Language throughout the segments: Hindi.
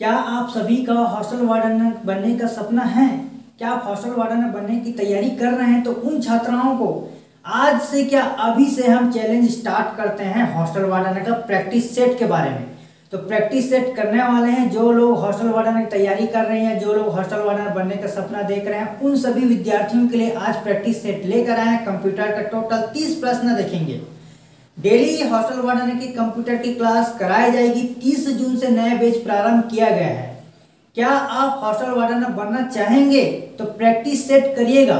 क्या आप सभी का हॉस्टल वार्डन बनने का सपना है? क्या आप हॉस्टल वार्डन बनने की तैयारी कर रहे हैं? तो उन छात्राओं को आज से क्या अभी से हम चैलेंज स्टार्ट करते हैं हॉस्टल वार्डन का प्रैक्टिस सेट के बारे में? तो प्रैक्टिस सेट करने वाले हैं, जो लोग हॉस्टल वार्डन की तैयारी कर रहे हैं, जो लोग हॉस्टल वार्डन बनने का सपना देख रहे हैं, उन सभी विद्यार्थियों के लिए आज प्रैक्टिस सेट लेकर आए हैं। कंप्यूटर का टोटल तीस प्रश्न देखेंगे। डेली हॉस्टल वार्डन की कंप्यूटर की क्लास कराई जाएगी। तीस जून से नया बैच प्रारंभ किया गया है। क्या आप हॉस्टल वार्डन बनना चाहेंगे तो प्रैक्टिस सेट करिएगा।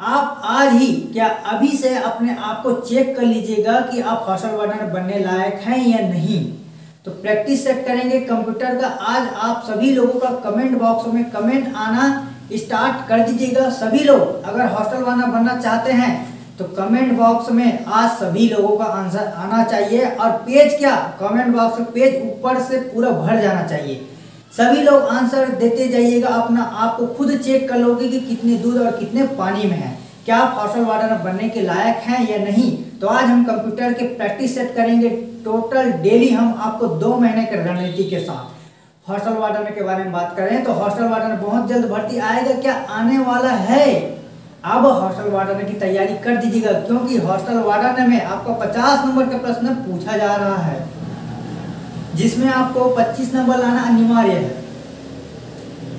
आप आज ही क्या अभी से अपने आप को चेक कर लीजिएगा कि आप हॉस्टल वार्डन बनने लायक हैं या नहीं। तो प्रैक्टिस सेट करेंगे कंप्यूटर का। आज आप सभी लोगों का कमेंट बॉक्स में कमेंट आना स्टार्ट कर दीजिएगा। सभी लोग अगर हॉस्टल वाला बनना चाहते हैं तो कमेंट बॉक्स में आज सभी लोगों का आंसर आना चाहिए और पेज क्या? कमेंट बॉक्स पेज ऊपर से पूरा भर जाना चाहिए। सभी लोग आंसर देते जाइएगा, अपना आपको खुद चेक कर लोगे कि कितने दूध और कितने पानी में है। क्या आप हॉस्टल वार्डन बनने के लायक हैं या नहीं? तो आज हम कंप्यूटर के प्रैक्टिस सेट करेंगे। टोटल डेली हम आपको दो महीने के रणनीति के साथ हॉस्टल वार्डन के बारे में बात करें तो हॉस्टल वार्डन बहुत जल्द भर्ती आएगा। क्या आने वाला है? अब हॉस्टल वार्डन की तैयारी कर दीजिएगा, क्योंकि हॉस्टल वार्डन में आपको 50 नंबर का प्रश्न पूछा जा रहा है, जिसमें आपको 25 नंबर लाना अनिवार्य है।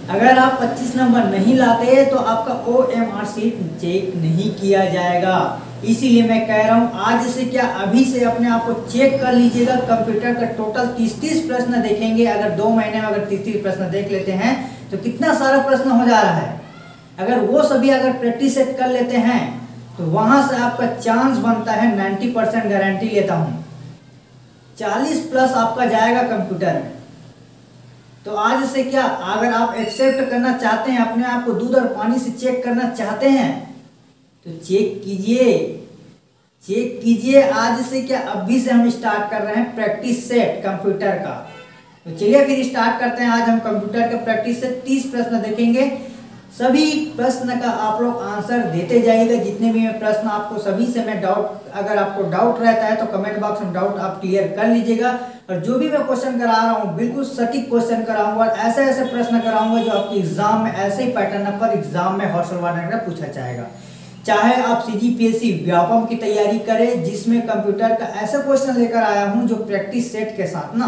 अगर आप 25 नंबर नहीं लाते तो आपका O M R sheet check नहीं किया जाएगा। इसीलिए मैं कह रहा हूँ, आज से क्या अभी से अपने आप को चेक कर लीजिएगा कंप्यूटर का टोटल तीस तीस प्रश्न देखेंगे। अगर दो महीने में अगर तीस तीस प्रश्न देख लेते हैं तो कितना सारा प्रश्न हो जा रहा है। अगर वो सभी अगर प्रैक्टिस सेट कर लेते हैं तो वहाँ से आपका चांस बनता है 90 परसेंट गारंटी लेता हूँ। 40 प्लस आपका जाएगा कंप्यूटर में। तो आज से क्या, अगर आप एक्सेप्ट करना चाहते हैं, अपने आप को दूध और पानी से चेक करना चाहते हैं तो चेक कीजिए। चेक कीजिए, आज से क्या, अभी से हम स्टार्ट कर रहे हैं प्रैक्टिस सेट कंप्यूटर का। तो चलिए फिर स्टार्ट करते हैं, आज हम कंप्यूटर का प्रैक्टिस से तीस प्रश्न देखेंगे। सभी प्रश्न का आप लोग आंसर देते जाइएगा। जितने भी मैं प्रश्न आपको सभी से मैं डाउट अगर आपको डाउट रहता है तो कमेंट बॉक्स में डाउट आप क्लियर कर लीजिएगा। और जो भी मैं क्वेश्चन करा रहा हूँ, बिल्कुल सटीक क्वेश्चन कराऊँगा ऐसे ऐसे प्रश्न कराऊँगा जो आपकी एग्ज़ाम में, ऐसे ही पैटर्न पर एग्ज़ाम में हॉस्टल वार्डन का पूछा जाएगा। चाहे आप C G P S C Vyapam की तैयारी करें, जिसमें कंप्यूटर का ऐसा क्वेश्चन लेकर आया हूँ जो प्रैक्टिस सेट के साथ ना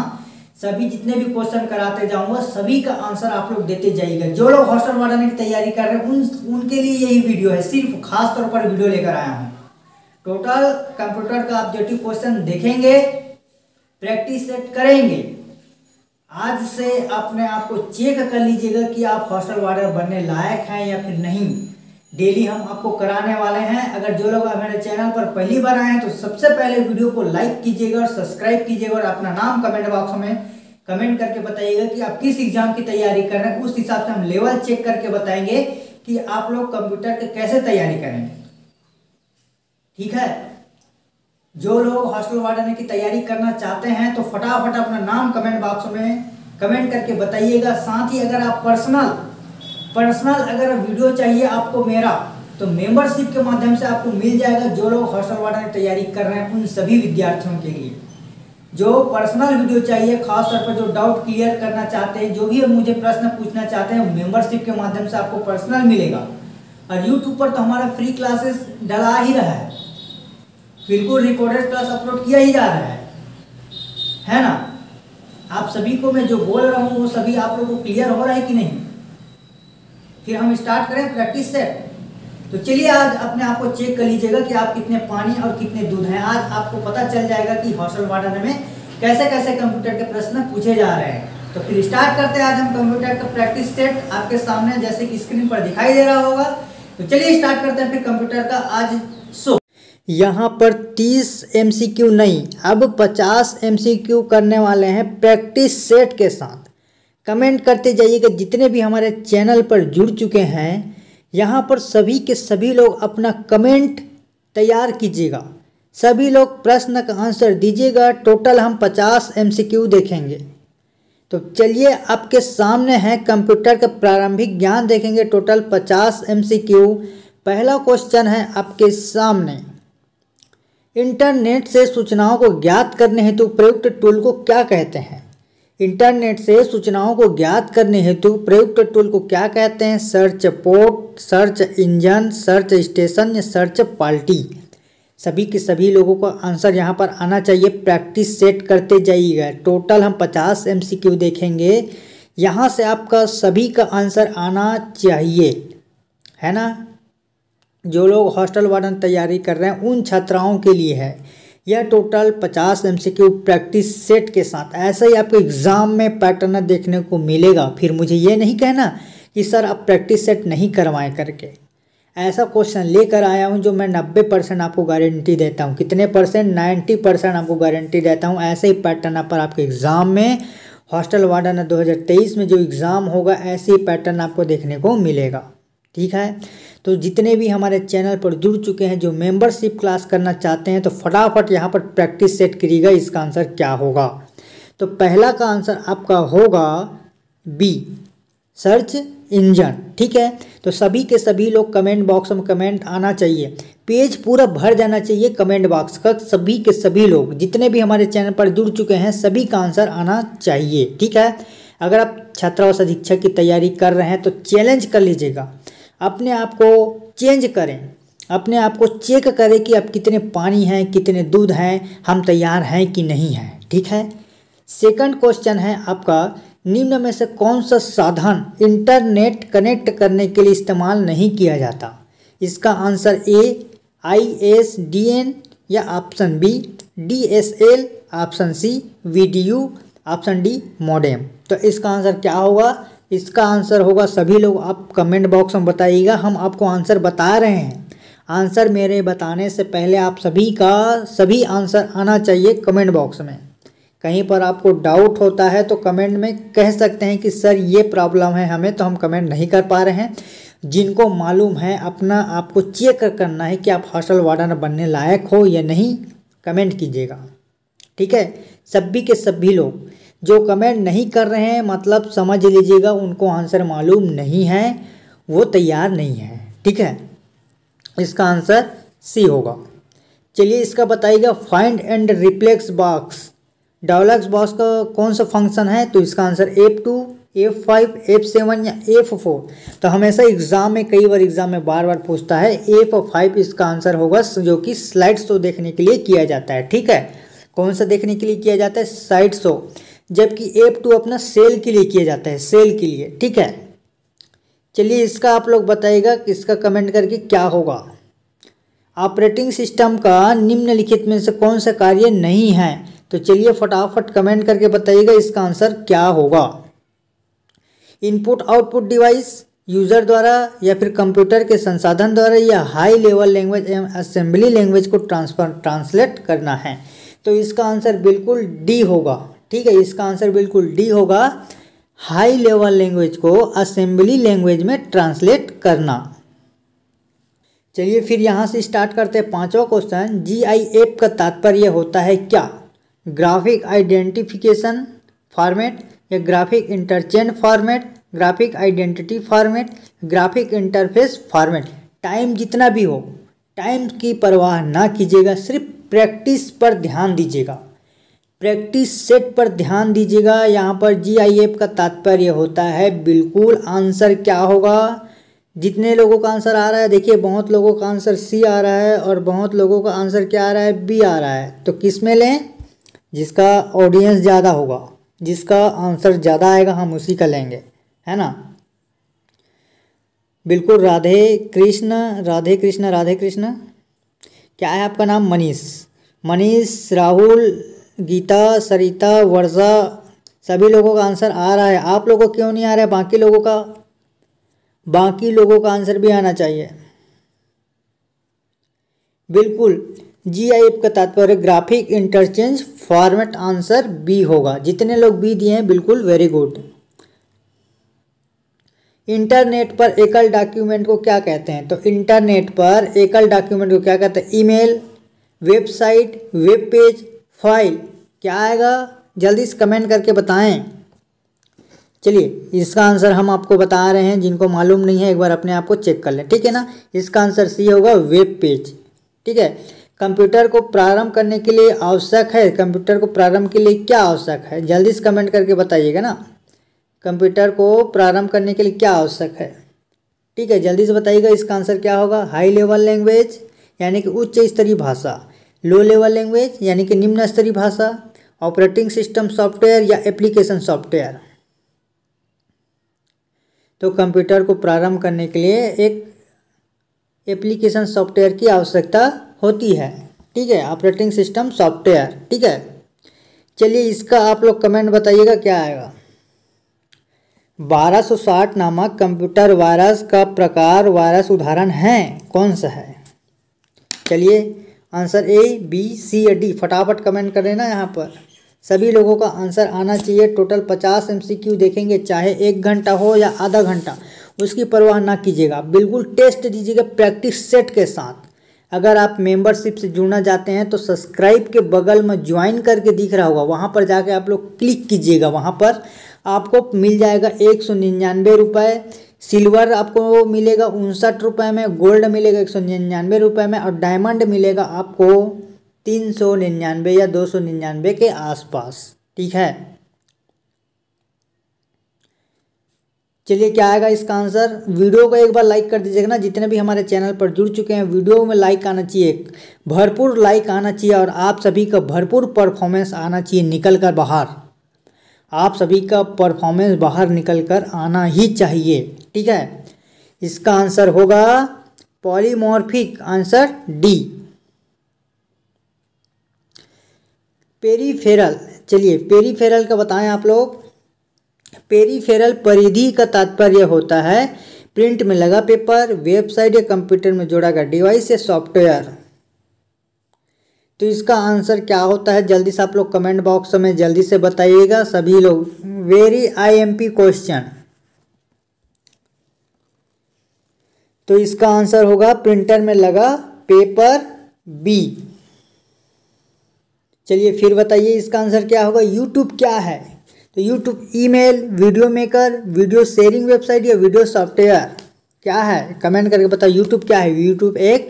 सभी जितने भी क्वेश्चन कराते जाऊँगा, सभी का आंसर आप लोग देते जाइएगा। जो लोग हॉस्टल वार्डन की तैयारी कर रहे हैं, उन, उनके लिए यही वीडियो है। सिर्फ़ खास तौर पर वीडियो लेकर आया हूँ। टोटल कंप्यूटर का ऑब्जेक्टिव क्वेश्चन देखेंगे प्रैक्टिस सेट करेंगे। आज से अपने आप को चेक कर लीजिएगा कि आप हॉस्टल वार्डर बनने लायक हैं या फिर नहीं। डेली हम आपको कराने वाले हैं। अगर जो लोग हमारे चैनल पर पहली बार आए हैं तो सबसे पहले वीडियो को लाइक कीजिएगा और सब्सक्राइब कीजिएगा और अपना नाम कमेंट बॉक्स में कमेंट करके बताइएगा कि आप किस एग्ज़ाम की तैयारी कर रहे हैं। उस हिसाब से हम लेवल चेक करके बताएँगे कि आप लोग कंप्यूटर के कैसे तैयारी करेंगे। ठीक है? जो लोग हॉस्टल वार्डन की तैयारी करना चाहते हैं तो फटाफट अपना नाम कमेंट बॉक्स में कमेंट करके बताइएगा। साथ ही अगर आप पर्सनल पर्सनल अगर वीडियो चाहिए आपको मेरा तो मेंबरशिप के माध्यम से आपको मिल जाएगा जो लोग हॉस्टल वार्डन की तैयारी कर रहे हैं उन सभी विद्यार्थियों के लिए। जो पर्सनल वीडियो चाहिए खास तौर पर जो डाउट क्लियर करना चाहते हैं, जो भी मुझे प्रश्न पूछना चाहते हैं मेंबरशिप के माध्यम से आपको पर्सनल मिलेगा। और यूट्यूब पर तो हमारा फ्री क्लासेस डला ही रहा है। बिल्कुल रिकॉर्डेड क्लास अपलोड किया ही जा रहा है। है ना? आप सभी को मैं जो बोल रहा हूँ, वो सभी आप लोगों को क्लियर हो रहा है कि नहीं? फिर हम स्टार्ट करें प्रैक्टिस से तो चलिए आज अपने आप को चेक कर लीजिएगा कि आप कितने पानी और कितने दूध हैं। आज आपको पता चल जाएगा कि हॉस्टल वार्डन में कैसे कैसे कंप्यूटर के प्रश्न पूछे जा रहे हैं। तो फिर स्टार्ट करते हैं आज हम कंप्यूटर का प्रैक्टिस सेट आपके सामने जैसे कि स्क्रीन पर दिखाई दे रहा होगा। तो चलिए स्टार्ट करते हैं फिर कंप्यूटर का आज सो यहाँ पर 30 एमसीक्यू नहीं, अब 50 एमसीक्यू करने वाले हैं प्रैक्टिस सेट के साथ। कमेंट करते जाइएगा जितने भी हमारे चैनल पर जुड़ चुके हैं, यहाँ पर सभी के सभी लोग अपना कमेंट तैयार कीजिएगा। सभी लोग प्रश्न का आंसर दीजिएगा। टोटल हम 50 एमसीक्यू देखेंगे। तो चलिए आपके सामने है कंप्यूटर का प्रारंभिक ज्ञान देखेंगे। टोटल 50 एमसीक्यू पहला क्वेश्चन है आपके सामने। इंटरनेट से सूचनाओं को ज्ञात करने हेतु प्रयुक्त टूल को क्या कहते हैं? इंटरनेट से सूचनाओं को ज्ञात करने हेतु प्रयुक्त टूल को क्या कहते हैं? Search port, search engine, search station या सर्च पार्टी सभी के सभी लोगों का आंसर यहाँ पर आना चाहिए। प्रैक्टिस सेट करते जाइएगा। टोटल हम पचास एम देखेंगे। यहाँ से आपका सभी का आंसर आना चाहिए। है ना? जो लोग हॉस्टल वार्डन तैयारी कर रहे हैं, उन छात्राओं के लिए है। यह टोटल पचास एमसीक्यू प्रैक्टिस सेट के साथ, ऐसा ही आपको एग्ज़ाम में पैटर्न देखने को मिलेगा। फिर मुझे ये नहीं कहना कि सर आप प्रैक्टिस सेट नहीं करवाएँ करके। ऐसा क्वेश्चन लेकर आया हूँ जो मैं नब्बे परसेंट आपको गारंटी देता हूँ। कितने परसेंट? नाइन्टी परसेंट आपको गारंटी देता हूँ। ऐसे ही पैटर्न पर आपके एग्ज़ाम में, हॉस्टल वार्डन 2023 में जो एग्ज़ाम होगा, ऐसे ही पैटर्न आपको देखने को मिलेगा। ठीक है? तो जितने भी हमारे चैनल पर जुड़ चुके हैं, जो मेंबरशिप क्लास करना चाहते हैं तो फटाफट यहाँ पर प्रैक्टिस सेट करिएगा, इसका आंसर क्या होगा? तो पहला का आंसर आपका होगा बी सर्च इंजन ठीक है? तो सभी के सभी लोग कमेंट बॉक्स में कमेंट आना चाहिए। पेज पूरा भर जाना चाहिए कमेंट बॉक्स का, सभी के सभी लोग। जितने भी हमारे चैनल पर जुड़ चुके हैं, सभी का आंसर आना चाहिए, ठीक है? अगर आप छात्रावास अधीक्षक की तैयारी कर रहे हैं तो चैलेंज कर लीजिएगा। अपने आप को चेंज करें। अपने आप को चेक करें कि आप कितने पानी हैं, कितने दूध हैं, हम तैयार हैं कि नहीं हैं। ठीक है? सेकंड क्वेश्चन है आपका, निम्न में से कौन सा साधन इंटरनेट कनेक्ट करने के लिए इस्तेमाल नहीं किया जाता? इसका answer A I S D N या option B D S L option C video option D modem तो इसका आंसर क्या होगा? इसका आंसर होगा, सभी लोग आप कमेंट बॉक्स में बताइएगा, हम आपको आंसर बता रहे हैं। आंसर मेरे बताने से पहले आप सभी का, सभी आंसर आना चाहिए कमेंट बॉक्स में। कहीं पर आपको डाउट होता है तो कमेंट में कह सकते हैं कि, सर, ये प्रॉब्लम है हमें तो हम कमेंट नहीं कर पा रहे हैं। जिनको मालूम है, अपना आपको चेक करना है कि आप हॉस्टल वार्डन बनने लायक हो या नहीं, कमेंट कीजिएगा। ठीक है? सभी के सभी लोग जो कमेंट नहीं कर रहे हैं मतलब समझ लीजिएगा, उनको आंसर मालूम नहीं है, वो तैयार नहीं है, ठीक है? इसका आंसर सी होगा। चलिए इसका बताइएगा find and replace box dialogues box का कौन सा फ़ंक्शन है? तो इसका answer F two F five F seven या एफ़ फोर तो हमेशा एग्ज़ाम में, कई बार एग्ज़ाम में बार बार पूछता है एफ़ फाइव इसका आंसर होगा, जो कि स्लाइड शो देखने के लिए किया जाता है, ठीक है? कौन सा देखने के लिए किया जाता है? साइड शो जबकि एफ़ टू अपना सेल के लिए किया जाता है सेल के लिए, ठीक है? चलिए इसका आप लोग बताइएगा इसका कमेंट करके क्या होगा। ऑपरेटिंग सिस्टम का निम्नलिखित में से कौन सा कार्य नहीं है? तो चलिए फटाफट कमेंट करके बताइएगा इसका आंसर क्या होगा। इनपुट आउटपुट डिवाइस यूज़र द्वारा या फिर कंप्यूटर के संसाधन द्वारा या हाई लेवल लैंग्वेज एवं असेंबली लैंग्वेज को ट्रांसफ़र ट्रांसलेट करना है। तो इसका आंसर बिल्कुल डी होगा। ठीक है, इसका आंसर बिल्कुल डी होगा। हाई लेवल लैंग्वेज को असेंबली लैंग्वेज में ट्रांसलेट करना। चलिए फिर यहाँ से स्टार्ट करते हैं पांचवा क्वेश्चन जी आई एफ़ का तात्पर्य होता है क्या? ग्राफिक आइडेंटिफिकेशन फॉर्मेट या graphic interchange format graphic identity format graphic interface format time जितना भी हो टाइम की परवाह ना कीजिएगा, सिर्फ़ प्रैक्टिस पर ध्यान दीजिएगा। प्रैक्टिस सेट पर ध्यान दीजिएगा। यहाँ पर जी आई एफ़ का तात्पर्य होता है, बिल्कुल आंसर क्या होगा? जितने लोगों का आंसर आ रहा है, देखिए बहुत लोगों का आंसर सी आ रहा है और बहुत लोगों का आंसर क्या आ रहा है? बी आ रहा है। तो किसमें लें? जिसका ऑडियंस ज़्यादा होगा, जिसका आंसर ज़्यादा आएगा, हम उसी का लेंगे, है ना? बिल्कुल, राधे कृष्ण राधे कृष्ण राधे कृष्ण। क्या है आपका नाम? मनीष। मनीष, राहुल गीता, सरिता वर्षा सभी लोगों का आंसर आ रहा है। आप लोगों को क्यों नहीं आ रहा है? बाकी लोगों का, बाकी लोगों का आंसर भी आना चाहिए। बिल्कुल जी आई एफ़ का तात्पर्य graphic interchange format answer B होगा। जितने लोग बी दिए हैं, बिल्कुल वेरी गुड इंटरनेट पर एकल डॉक्यूमेंट को क्या कहते हैं? तो इंटरनेट पर एकल डॉक्यूमेंट को क्या कहते हैं? Email website web page file, क्या आएगा? जल्दी से कमेंट करके बताएँ। चलिए, इसका आंसर हम आपको बता रहे हैं, जिनको मालूम नहीं है, एक बार अपने आप को चेक कर लें, ठीक है ना? इसका आंसर सी होगा वेब पेज, ठीक है? कंप्यूटर को प्रारंभ करने के लिए आवश्यक है, कंप्यूटर को प्रारंभ के लिए क्या आवश्यक है? जल्दी से कमेंट करके बताइएगा ना। कंप्यूटर को प्रारंभ करने के लिए क्या आवश्यक है? ठीक है, जल्दी से बताइएगा इसका आंसर क्या होगा? हाई लेवल लैंग्वेज, यानी कि उच्च स्तरीय भाषा। लो लेवल लैंग्वेज यानी कि निम्न स्तरीय भाषा ऑपरेटिंग सिस्टम सॉफ्टवेयर या एप्लीकेशन सॉफ्टवेयर तो कंप्यूटर को प्रारंभ करने के लिए एक एप्लीकेशन सॉफ्टवेयर की आवश्यकता होती है। ठीक है ऑपरेटिंग सिस्टम सॉफ्टवेयर ठीक है। चलिए इसका आप लोग कमेंट बताइएगा क्या आएगा। 1260 नामक कंप्यूटर वायरस का प्रकार वायरस उदाहरण है, कौन सा है? चलिए आंसर ए बी सी या डी फटाफट कमेंट कर देना यहाँ पर। सभी लोगों का आंसर आना चाहिए। टोटल पचास एमसीक्यू देखेंगे, चाहे एक घंटा हो या आधा घंटा। उसकी परवाह ना कीजिएगा। बिल्कुल टेस्ट दीजिएगा प्रैक्टिस सेट के साथ। अगर आप मेंबरशिप से जुड़ना चाहते हैं तो सब्सक्राइब के बगल में ज्वाइन करके दिख रहा होगा। वहाँ पर जाके आप लोग क्लिक कीजिएगा। वहाँ पर आपको मिल जाएगा एक सौ निन्यानवे रुपये सिल्वर आपको मिलेगा उनसठ रुपये में, गोल्ड मिलेगा एक सौ निन्यानवे रुपये में और डायमंड मिलेगा आपको तीन सौ निन्यानवे या दो सौ निन्यानवे के आसपास, ठीक है? चलिए, क्या आएगा इसका आंसर? वीडियो को एक बार लाइक कर दीजिएगा ना, जितने भी हमारे चैनल पर जुड़ चुके हैं, वीडियो में लाइक आना चाहिए, भरपूर लाइक आना चाहिए और आप सभी का भरपूर परफॉर्मेंस आना चाहिए निकल कर बाहर। आप सभी का परफॉर्मेंस बाहर निकल कर आना ही चाहिए, ठीक है? इसका आंसर होगा पॉलीमॉर्फिक आंसर डी पेरीफेरल चलिए पेरीफेरल का बताएँ आप लोग। पेरीफेरल परिधि का तात्पर्य होता है प्रिंट में लगा पेपर वेबसाइट या कंप्यूटर में जोड़ा गया डिवाइस या सॉफ्टवेयर तो इसका आंसर क्या होता है? जल्दी से आप लोग कमेंट बॉक्स में जल्दी से बताइएगा, सभी लोग। Very I M P question तो इसका आंसर होगा प्रिंटर में लगा पेपर बी चलिए फिर बताइए इसका आंसर क्या होगा? यूट्यूब क्या है? तो YouTube email video maker video sharing website या वीडियो सॉफ्टवेयर क्या है? कमेंट करके बताओ यूट्यूब क्या है? यूट्यूब एक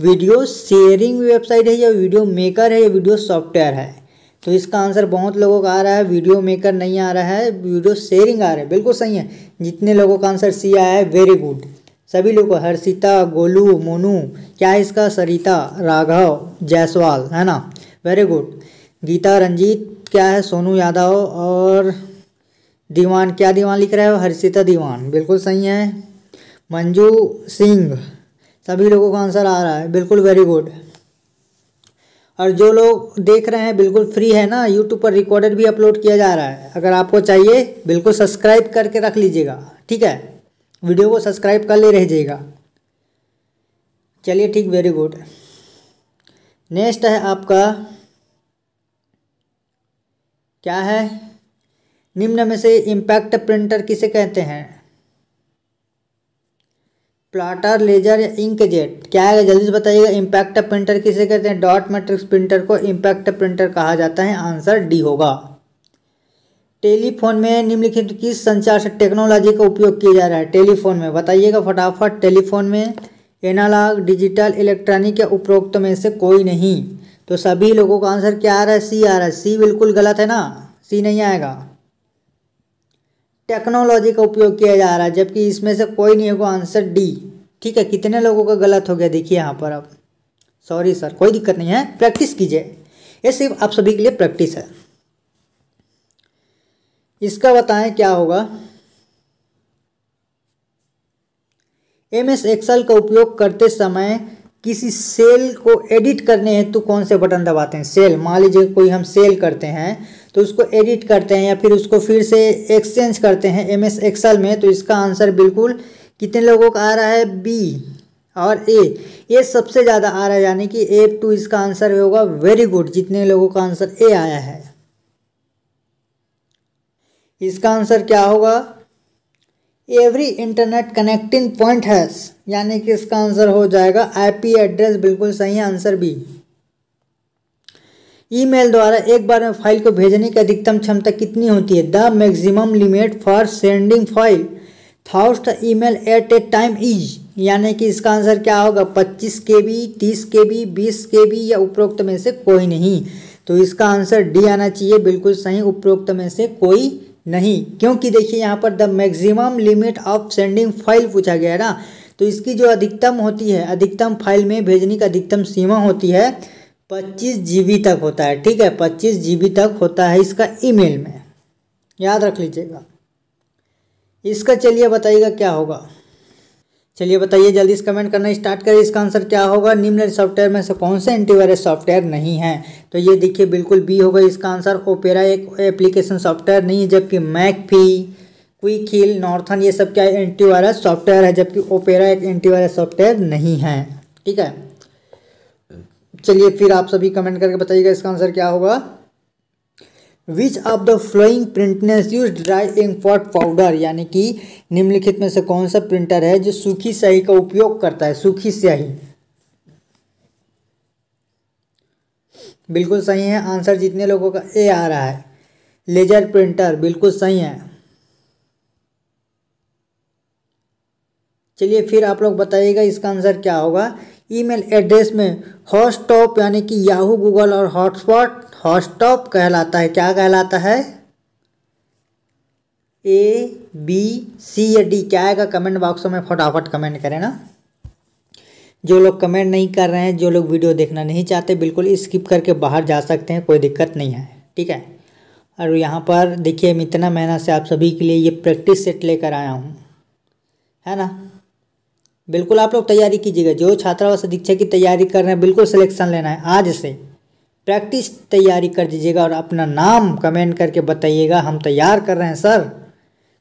वीडियो शेयरिंग वेबसाइट है या वीडियो मेकर है या वीडियो सॉफ्टवेयर है? तो इसका आंसर बहुत लोगों का आ रहा है, वीडियो मेकर नहीं आ रहा है, वीडियो शेयरिंग आ रहा है। बिल्कुल सही है। जितने लोगों का आंसर सी आया है वेरी गुड सभी लोगों हर्षिता, गोलू, मोनू, क्या है इसका? सरिता, राघव, जायसवाल, है ना? वेरी गुड गीता, रंजीत, क्या है? सोनू यादव और दीवान, क्या दीवान लिख रहा है? हर्षिता दीवान। बिल्कुल सही है। मंजू सिंह सभी लोगों का आंसर आ रहा है। बिल्कुल वेरी गुड और जो लोग देख रहे हैं, बिल्कुल फ्री है ना यूट्यूब पर रिकॉर्डेड भी अपलोड किया जा रहा है। अगर आपको चाहिए, बिल्कुल सब्सक्राइब करके रख लीजिएगा, ठीक है? वीडियो को सब्सक्राइब कर ले रहिएगा चलिए ठीक वेरी गुड नेक्स्ट है आपका, क्या है? निम्न में से इम्पैक्ट प्रिंटर किसे कहते हैं? प्लाटर, लेजर या इंक जेट क्या है? जल्दी से बताइएगा। इम्पैक्ट प्रिंटर किसे कहते हैं? डॉट मैट्रिक्स प्रिंटर को इम्पैक्ट प्रिंटर कहा जाता है। आंसर डी होगा। टेलीफोन में निम्नलिखित किस संचार से टेक्नोलॉजी का उपयोग किया जा रहा है? टेलीफोन में। बताइएगा फटाफट। टेलीफोन में एनालॉग, डिजिटल, इलेक्ट्रॉनिक या उपरोक्त में से कोई नहीं। तो सभी लोगों का आंसर क्या आ रहा है? सी आ रहा है। सी बिल्कुल गलत है ना? सी नहीं आएगा। टेक्नोलॉजी का उपयोग किया जा रहा है, जबकि इसमें से कोई नहीं होगा आंसर डी। ठीक है, कितने लोगों का गलत हो गया देखिए यहाँ पर अब। सॉरी सर कोई दिक्कत नहीं है प्रैक्टिस कीजिए। ये सिर्फ़ आप सभी के लिए प्रैक्टिस है। इसका बताएँ क्या होगा? एम एस एक्सल का उपयोग करते समय किसी सेल को एडिट करने हेतु कौन से बटन दबाते हैं? सेल, मान लीजिए कोई हम सेल करते हैं तो उसको एडिट करते हैं या फिर उसको फिर से एक्सचेंज करते हैं एम एस एक्सल में तो इसका आंसर बिल्कुल कितने लोगों का आ रहा है? बी और ए ये सबसे ज़्यादा आ रहा है, यानी कि ए टू इसका आंसर होगा। वेरी गुड जितने लोगों का आंसर ए आया है। इसका आंसर क्या होगा? Every internet connecting point has यानी कि इसका आंसर हो जाएगा। आईपी एड्रेस बिल्कुल सही आंसर बी ईमेल द्वारा एक बार में फ़ाइल को भेजने की अधिकतम क्षमता कितनी होती है? The maximum limit for sending file. Fast email at a time is. यानी कि इसका आंसर क्या होगा? पच्चीस के बी तीस के बी बीस के बी या उपरोक्त में से कोई नहीं। तो इसका आंसर डी आना चाहिए। बिल्कुल सही, उपरोक्त में से कोई नहीं। क्योंकि देखिए, यहाँ पर the maximum limit of sending file पूछा गया है ना? तो इसकी जो अधिकतम होती है, अधिकतम फ़ाइल में भेजने की अधिकतम सीमा होती है पच्चीस जीबी तक होता है, ठीक है? पच्चीस जीबी तक होता है इसका ईमेल में। याद रख लीजिएगा। इसका चलिए बताइएगा क्या होगा। चलिए बताइए, जल्दी से कमेंट करना स्टार्ट करिए। इसका आंसर क्या होगा? निम्न सॉफ्टवेयर में से कौन से एंटीवायरस सॉफ्टवेयर नहीं है? तो ये देखिए, बिल्कुल बी होगा इसका आंसर ओपेरा एक एप्लीकेशन सॉफ्टवेयर नहीं है, जबकि मैकफी क्विक हिल नॉर्थन ये सब क्या एंटीवायरस सॉफ्टवेयर है, जबकि ओपेरा एक एंटीवायरस सॉफ्टवेयर नहीं है, ठीक है? चलिए फिर आप सभी कमेंट करके बताइएगा इसका आंसर क्या होगा। Which of the following printers use dry ink pot powder यानी कि निम्नलिखित में से कौन सा प्रिंटर है जो सूखी स्याही का उपयोग करता है? सूखी स्याही। बिल्कुल सही है। आंसर जितने लोगों का ए आ रहा है। लेजर प्रिंटर बिल्कुल सही है। चलिए फिर आप लोग बताइएगा इसका आंसर क्या होगा। ईमेल एड्रेस में हॉटस्टॉप यानी कि याहू, गूगल और हॉटस्पॉट, हॉटस्टॉप कहलाता है। क्या कहलाता है? ए बी सी या डी क्या आएगा कमेंट बॉक्स में? फटाफट कमेंट करें ना। जो लोग कमेंट नहीं कर रहे हैं, जो लोग वीडियो देखना नहीं चाहते, बिल्कुल स्किप करके बाहर जा सकते हैं, कोई दिक्कत नहीं है। ठीक है? और यहाँ पर देखिए मैं इतना मेहनत से आप सभी के लिए ये प्रैक्टिस सेट लेकर आया हूँ। है ना? बिल्कुल आप लोग तैयारी कीजिएगा। जो छात्रावास दीक्षा की तैयारी कर रहे हैं, बिल्कुल सिलेक्शन लेना है। आज से प्रैक्टिस तैयारी कर दीजिएगा और अपना नाम कमेंट करके बताइएगा। हम तैयार कर रहे हैं सर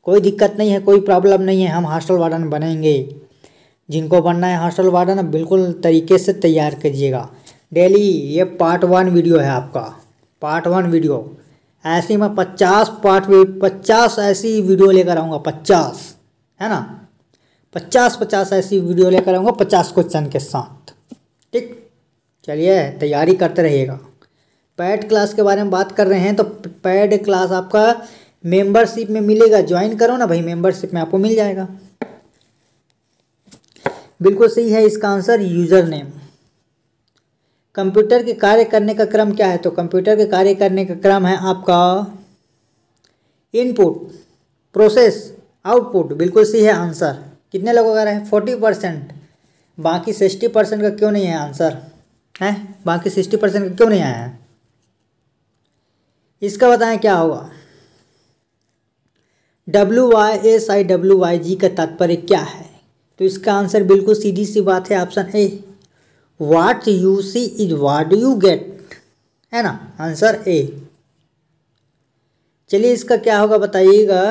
कोई दिक्कत नहीं है, कोई प्रॉब्लम नहीं है। हम हॉस्टल वार्डन बनेंगे। जिनको बनना है हॉस्टल वार्डन बिल्कुल तरीके से तैयार कीजिएगा। डेली ये पार्ट वन वीडियो है आपका। पार्ट वन वीडियो ऐसी मैं पचास पार्ट पचास ऐसी वीडियो लेकर आऊँगा, पचास। है ना? पचास पचास ऐसी वीडियो लेकर आऊँगा पचास क्वेश्चन के साथ। ठीक? चलिए, तैयारी करते रहिएगा। पैड क्लास के बारे में बात कर रहे हैं तो पैड क्लास आपका मेंबरशिप में मिलेगा। ज्वाइन करो ना भाई मेंबरशिप में आपको मिल जाएगा। बिल्कुल सही है इसका आंसर यूज़र नेम कंप्यूटर के कार्य करने का क्रम क्या है? तो कंप्यूटर के कार्य करने का क्रम है आपका इनपुट प्रोसेस आउटपुट बिल्कुल सही है आंसर कितने लोगों का रहे? फोर्टी परसेंट बाकी सिक्सटी परसेंट का क्यों नहीं है आंसर है? बाकी सिक्सटी परसेंट का क्यों नहीं आया? है इसका बताएँ क्या होगा? W Y S I W Y G का तात्पर्य क्या है? तो इसका आंसर बिल्कुल सीधी सी बात है option A what you see is what you get है ना? आंसर ए चलिए इसका क्या होगा बताइएगा?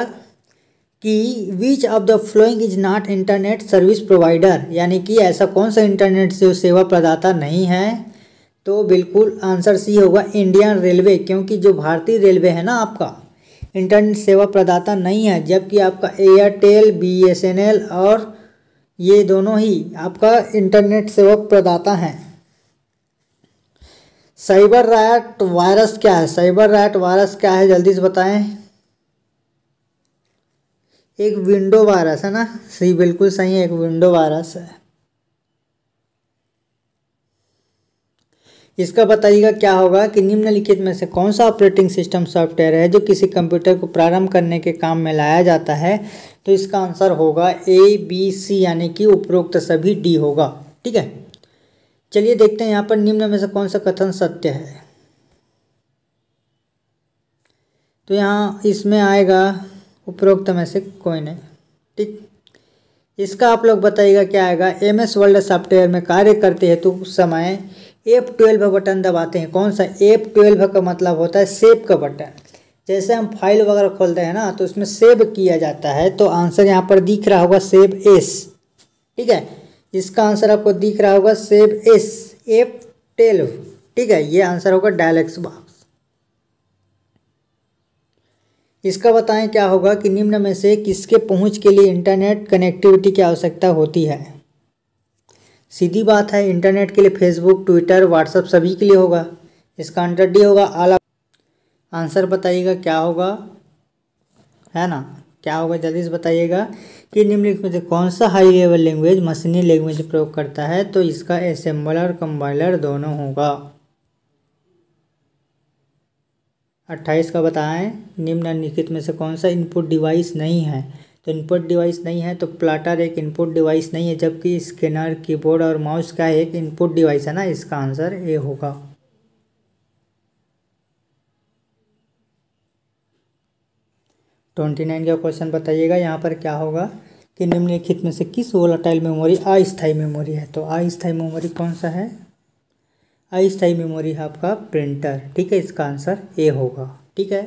कि which of the following is not internet service provider यानी कि ऐसा कौन सा इंटरनेट से सेवा प्रदाता नहीं है? तो बिल्कुल आंसर सी होगा इंडियन रेलवे क्योंकि जो भारतीय रेलवे है ना आपका इंटरनेट सेवा प्रदाता नहीं है, जबकि आपका एयरटेल बीएसएनएल और ये दोनों ही आपका इंटरनेट सेवा प्रदाता हैं। साइबर राइट वायरस क्या है? साइबर राइट वायरस क्या है? जल्दी से बताएँ। एक विंडो वायरस है ना? सही, बिल्कुल सही है, एक विंडो वायरस है। इसका बताइएगा क्या होगा कि निम्नलिखित में से कौन सा ऑपरेटिंग सिस्टम सॉफ्टवेयर है जो किसी कंप्यूटर को प्रारंभ करने के काम में लाया जाता है? तो इसका आंसर होगा ए बी सी यानी कि उपरोक्त सभी डी होगा। ठीक है? चलिए देखते हैं यहाँ पर निम्न में से कौन सा कथन सत्य है। तो यहाँ इसमें आएगा उपरोक्त में से कोई नहीं। ठीक? इसका आप लोग बताइएगा क्या आएगा? एम एस वर्ल्ड सॉफ्टवेयर में कार्य करते हैं तो उस समय एफ़ ट्वेल्व बटन दबाते हैं। कौन सा? एफ़ ट्वेल्व का मतलब होता है सेव का बटन। जैसे हम फ़ाइल वगैरह खोलते हैं ना तो उसमें सेव किया जाता है तो आंसर यहाँ पर दिख रहा होगा सेव एस ठीक है? इसका आंसर आपको दिख रहा होगा सेव एस एफ़ ट्वेल्व ठीक है? ये आंसर होगा डायलेक्स बॉक्स। इसका बताएँ क्या होगा कि निम्न में से किसके पहुँच के लिए इंटरनेट कनेक्टिविटी की आवश्यकता होती है? सीधी बात है, इंटरनेट के लिए फेसबुक, ट्विटर व्हाट्सअप सभी के लिए होगा। इसका आंसर डी होगा, आला। आंसर बताइएगा क्या होगा? है ना? क्या होगा जल्दी से बताइएगा कि निम्नलिखित में से कौन सा हाई लेवल लैंग्वेज मशीनी लैंग्वेज प्रयोग करता है? तो इसका असेंबलर कंपाइलर दोनों होगा। अट्ठाईस का बताएँ निम्नलिखित में से कौन सा इनपुट डिवाइस नहीं है? तो इनपुट डिवाइस नहीं है तो प्लाटर एक इनपुट डिवाइस नहीं है, जबकि स्कैनर कीबोर्ड और माउस का एक इनपुट डिवाइस है ना? इसका आंसर ए होगा। ट्वेंटी नाइन का क्वेश्चन बताइएगा, यहाँ पर क्या होगा कि निम्नलिखित में से किस वोलाटाइल मेमोरी अस्थायी मेमोरी है? तो अस्थायी मेमोरी कौन सा है? अस्थायी मेमोरी है आपका प्रिंटर। ठीक है, इसका आंसर ए होगा। ठीक है,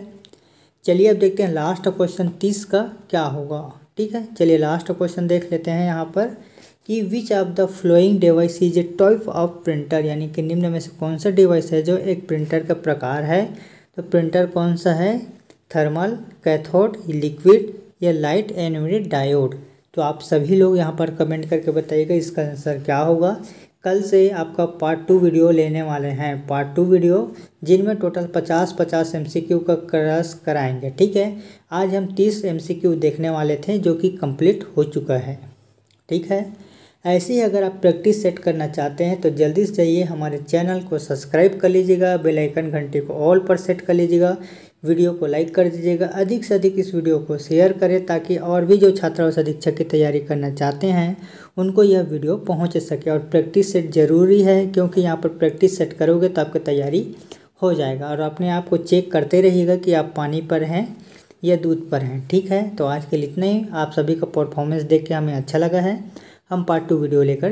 चलिए अब देखते हैं लास्ट क्वेश्चन तीस का क्या होगा। ठीक है, चलिए लास्ट क्वेश्चन देख लेते हैं यहाँ पर कि which of the following device is a type of printer यानी कि निम्न में से कौन सा डिवाइस है जो एक प्रिंटर का प्रकार है? तो प्रिंटर कौन सा है? थर्मल कैथोड लिक्विड या लाइट एनविड डायोड तो आप सभी लोग यहाँ पर कमेंट करके बताइएगा इसका आंसर क्या होगा। कल से आपका पार्ट टू वीडियो लेने वाले हैं। पार्ट टू वीडियो जिनमें टोटल पचास पचास एम सी क्यू का क्रस कराएँगे, ठीक है? आज हम तीस एम सी क्यू देखने वाले थे, जो कि कंप्लीट हो चुका है, ठीक है? ऐसे ही अगर आप प्रैक्टिस सेट करना चाहते हैं तो जल्दी से जाइए हमारे चैनल को सब्सक्राइब कर लीजिएगा बेल आइकन घंटे को ऑल पर सेट कर लीजिएगा वीडियो को लाइक कर दीजिएगा, अधिक से अधिक इस वीडियो को शेयर करें ताकि और भी जो छात्र और अधीक्षक की तैयारी करना चाहते हैं, उनको यह वीडियो पहुँच सके और प्रैक्टिस सेट ज़रूरी है, क्योंकि यहाँ पर प्रैक्टिस सेट करोगे तो आपकी तैयारी हो जाएगा। और अपने आप को चेक करते रहिएगा कि आप पानी पर हैं या दूध पर हैं, ठीक है? तो आज के लिए इतना ही। आप सभी का परफॉर्मेंस देख के हमें अच्छा लगा है। हम पार्ट टू वीडियो लेकर